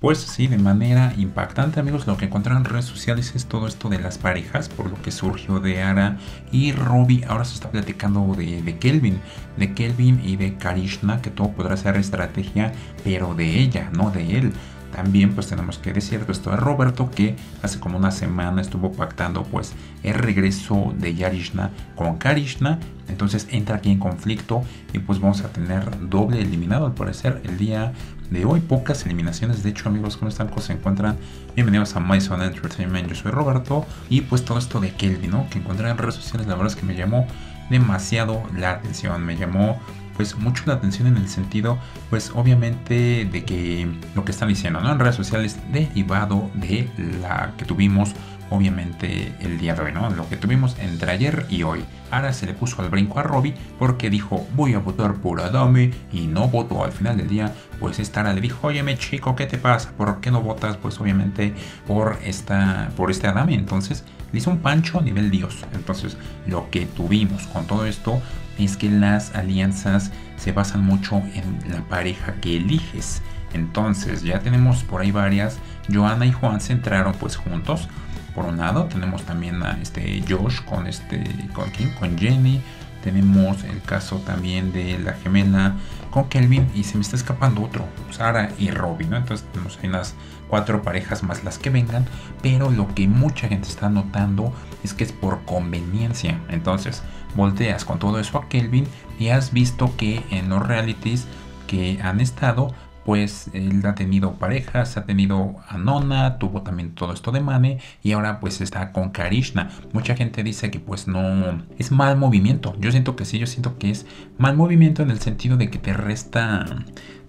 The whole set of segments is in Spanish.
Pues sí, de manera impactante amigos, lo que encontraron en redes sociales es todo esto de las parejas, por lo que surgió de Ara y Robbie. Ahora se está platicando de, Kelvin, de Kelvin y de Karishna, que todo podrá ser estrategia, pero de ella, no de él. También pues tenemos que decir esto de Roberto que hace como una semana estuvo pactando pues el regreso de Yarishna con Karishna. Entonces entra aquí en conflicto y pues vamos a tener doble eliminado al parecer el día de hoy. Pocas eliminaciones. De hecho amigos, ¿cómo están? ¿Cómo se encuentran? Bienvenidos a Maison Entertainment. Yo soy Roberto. Y pues todo esto de Kelvin, ¿no? Que encontré en redes sociales. La verdad es que me llamó demasiado la atención. Me llamó pues mucho la atención en el sentido, pues obviamente de que lo que están diciendo, ¿no? En redes sociales derivado de la que tuvimos obviamente el día de hoy, ¿no? Lo que tuvimos entre ayer y hoy. Ahora se le puso al brinco a Robbie porque dijo voy a votar por Adame y no votó al final del día. Pues esta le dijo, óyeme chico, ¿qué te pasa? ¿Por qué no votas? Pues obviamente por, esta, por este Adame. Entonces le hizo un pancho a nivel Dios. Entonces lo que tuvimos con todo esto es que las alianzas se basan mucho en la pareja que eliges. Entonces ya tenemos por ahí varias. Joana y Juan se entraron pues juntos. Por un lado tenemos también a este Josh con este con con Jenny. Tenemos el caso también de la gemela con Kelvin y se me está escapando otro, Sara y Robin, ¿no? Entonces tenemos unas cuatro parejas más las que vengan, pero lo que mucha gente está notando es que es por conveniencia. Entonces, volteas con todo eso a Kelvin y has visto que en los realities que han estado, pues él ha tenido parejas, ha tenido a Nona, tuvo también todo esto de Mane y ahora pues está con Karishna. Mucha gente dice que pues no es mal movimiento. Yo siento que sí, yo siento que es mal movimiento en el sentido de que te resta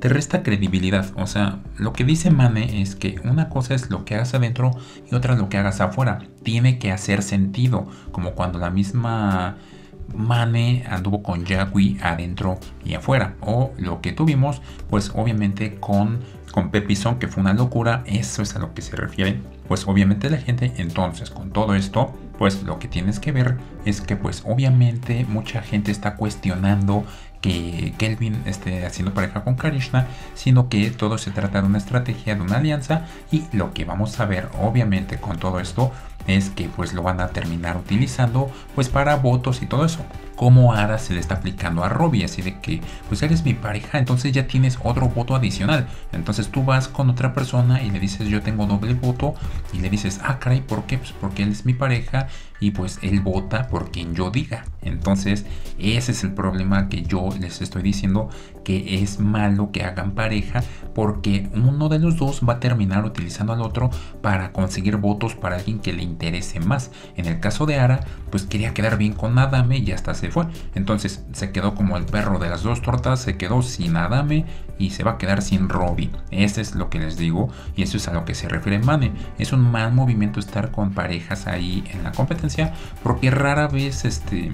te resta credibilidad. O sea, lo que dice Mane es que una cosa es lo que hagas adentro y otra es lo que hagas afuera. Tiene que hacer sentido, como cuando la misma Mane anduvo con Jagui adentro y afuera. O lo que tuvimos, pues obviamente con, con Pepison, que fue una locura. Eso es a lo que se refiere. Pues obviamente la gente, entonces con todo esto, pues lo que tienes que ver es que pues obviamente mucha gente está cuestionando que Kelvin esté haciendo pareja con Karishna, sino que todo se trata de una estrategia, de una alianza y lo que vamos a ver obviamente con todo esto es que pues lo van a terminar utilizando pues para votos y todo eso. Como Ara se le está aplicando a Robbie, así de que pues eres mi pareja, entonces ya tienes otro voto adicional. Entonces tú vas con otra persona y le dices yo tengo doble voto y le dices, ah caray, ¿por qué? Pues porque él es mi pareja y pues él vota por quien yo diga. Entonces ese es el problema que yo les estoy diciendo que es malo que hagan pareja porque uno de los dos va a terminar utilizando al otro para conseguir votos para alguien que le interese más. En el caso de Ara, pues quería quedar bien con Adame y hasta se fue. Entonces se quedó como el perro de las dos tortas, se quedó sin Adame y se va a quedar sin Robbie. Eso es lo que les digo y eso es a lo que se refiere Mane. Es un mal movimiento estar con parejas ahí en la competencia porque rara vez este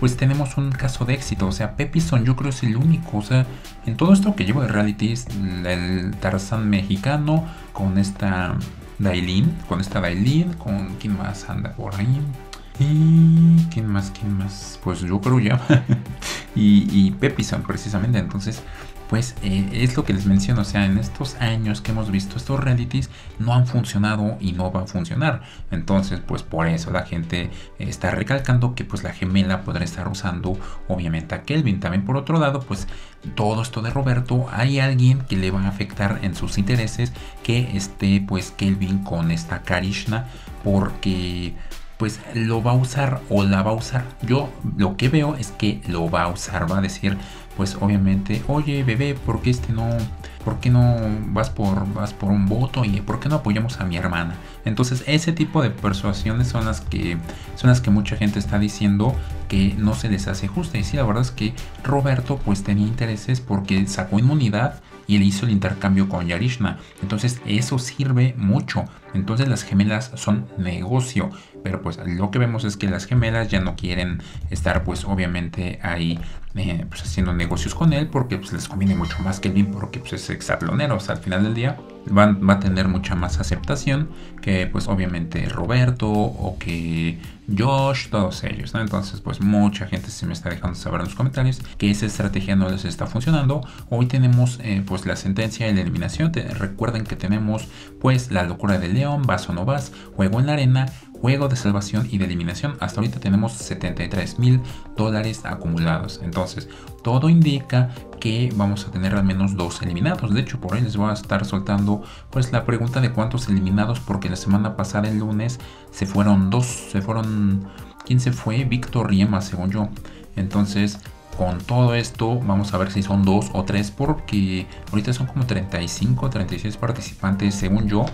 pues tenemos un caso de éxito. O sea, Pepison yo creo es el único. O sea, en todo esto que llevo de realities, el Tarzán mexicano, con esta Dailin, con esta Dailin, con quién más anda por ahí. Y quién más, quién más, pues yo creo ya. y, y Pepison precisamente. Entonces, pues eh, es lo que les menciono, o sea, en estos años que hemos visto estos realities no han funcionado y no va a funcionar. Entonces, pues por eso la gente está recalcando que pues la gemela podrá estar usando obviamente a Kelvin. También por otro lado, pues todo esto de Roberto, hay alguien que le va a afectar en sus intereses que esté pues Kelvin con esta Karishna porque pues lo va a usar o la va a usar. Yo lo que veo es que lo va a usar, va a decir, pues obviamente, oye bebé, ¿por qué este no, por qué no vas por, vas por un voto y por qué no apoyamos a mi hermana? Entonces ese tipo de persuasiones son las que, son las que mucha gente está diciendo que no se les hace justa. Y sí, la verdad es que Roberto pues tenía intereses porque sacó inmunidad y le hizo el intercambio con Yarishna. Entonces eso sirve mucho. Entonces las gemelas son negocio. Pero pues lo que vemos es que las gemelas ya no quieren estar pues obviamente ahí eh, pues, haciendo negocios con él porque pues les conviene mucho más que Kelvin porque pues es exatlonero. O sea, al final del día va a tener mucha más aceptación que pues obviamente Roberto o que Josh, todos ellos. Entonces pues mucha gente se me está dejando saber en los comentarios que esa estrategia no les está funcionando. Hoy tenemos eh, pues la sentencia de la eliminación. recuerden que tenemos pues la locura de León, vas o no vas, juego en la arena, juego de salvación y de eliminación. Hasta ahorita tenemos 73 mil dólares acumulados. Entonces, todo indica que vamos a tener al menos dos eliminados. De hecho, por ahí les voy a estar soltando pues la pregunta de cuántos eliminados, porque la semana pasada, el lunes, se fueron dos, se fueron... ¿Quién se fue? Víctor Riema, según yo. Entonces, con todo esto vamos a ver si son dos o tres porque ahorita son como 35 36 participantes según yo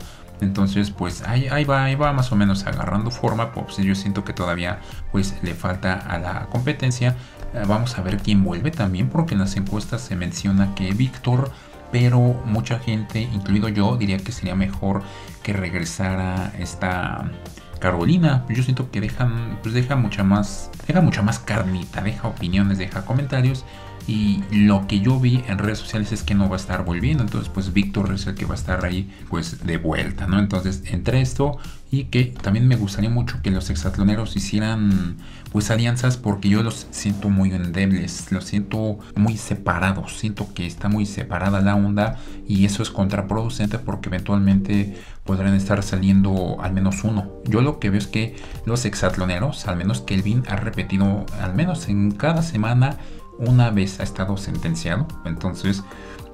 entonces, pues ahí, ahí, va, ahí va más o menos agarrando forma. Pues yo siento que todavía pues le falta a la competencia. Eh, vamos a ver quién vuelve también, porque en las encuestas se menciona que Víctor, pero mucha gente, incluido yo, diría que sería mejor que regresara esta Carolina. Yo siento que dejan, pues deja mucha más, deja mucha más carnita, deja opiniones, deja comentarios y lo que yo vi en redes sociales es que no va a estar volviendo. Entonces, pues Víctor es el que va a estar ahí, pues de vuelta, ¿no? Entonces, entre esto y que también me gustaría mucho que los exatloneros hicieran, pues alianzas, porque yo los siento muy endebles, los siento muy separados. Siento que está muy separada la onda y eso es contraproducente porque eventualmente podrán estar saliendo al menos uno. Yo lo que veo es que los exatloneros, al menos Kelvin, ha repetido, al menos en cada semana, una vez ha estado sentenciado. Entonces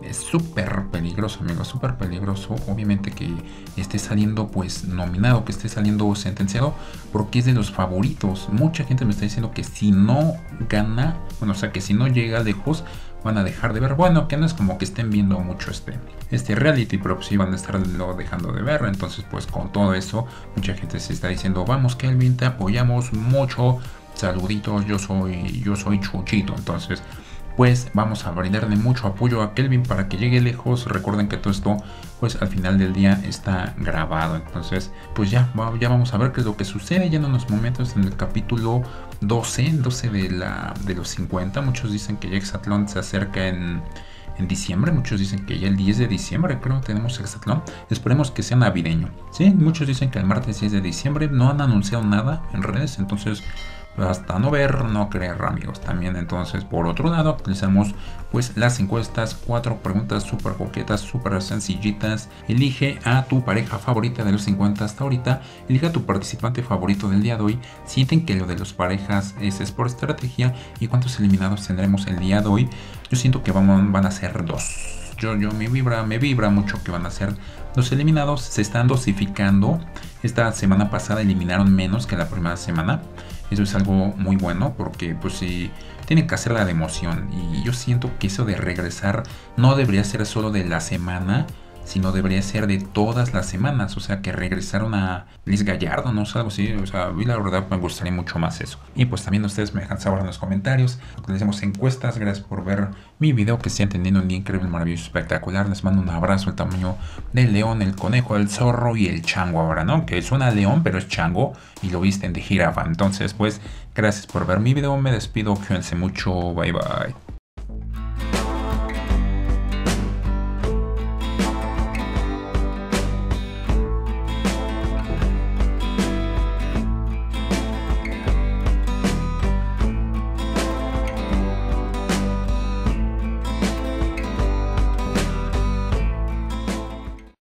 es súper peligroso, amigo, súper peligroso. Obviamente que esté saliendo pues nominado, que esté saliendo sentenciado, porque es de los favoritos. Mucha gente me está diciendo que si no gana, bueno, o sea, que si no llega lejos, van a dejar de ver. Bueno, que no es como que estén viendo mucho este, este reality, pero pues sí van a estarlo dejando de ver. Entonces, pues con todo eso, mucha gente se está diciendo, vamos Kelvin, te apoyamos mucho saluditos, yo soy, yo soy Chuchito, entonces pues vamos a brindarle mucho apoyo a Kelvin para que llegue lejos. Recuerden que todo esto, pues al final del día está grabado. Entonces, pues ya, ya vamos a ver qué es lo que sucede ya en unos momentos en el capítulo 12, 12 de, la, de los 50. Muchos dicen que ya Exatlón se acerca en, en diciembre. Muchos dicen que ya el 10 de diciembre, creo, tenemos Exatlón. Esperemos que sea navideño. Sí, muchos dicen que el martes 10 de diciembre no han anunciado nada en redes. Entonces, hasta no ver, no creer amigos también. Entonces, por otro lado, utilizamos pues las encuestas, cuatro preguntas súper coquetas, súper sencillitas. Elige a tu pareja favorita de los 50 hasta ahorita. Elige a tu participante favorito del día de hoy. Sienten que lo de las parejas es, por estrategia. ¿Y cuántos eliminados tendremos el día de hoy? Yo siento que van, van a ser dos. Yo, yo me vibra, me vibra mucho que van a ser los eliminados. Se están dosificando. Esta semana pasada eliminaron menos que la primera semana. Eso es algo muy bueno porque pues si tienen que hacer la de emoción y yo siento que eso de regresar no debería ser solo de la semana sino debería ser de todas las semanas. O sea, que regresaron a Liz Gallardo, no sé, algo así. O sea, a mí la verdad me gustaría mucho más eso. Y pues también ustedes me dejan saber en los comentarios. Les hacemos encuestas. Gracias por ver mi video. Que estén teniendo un día increíble, maravilloso, espectacular. Les mando un abrazo. El tamaño del león, el conejo, el zorro y el chango ahora, ¿no? Que suena león, pero es chango. Y lo visten de jirafa. Entonces, pues, gracias por ver mi video. Me despido. Cuídense mucho. Bye bye.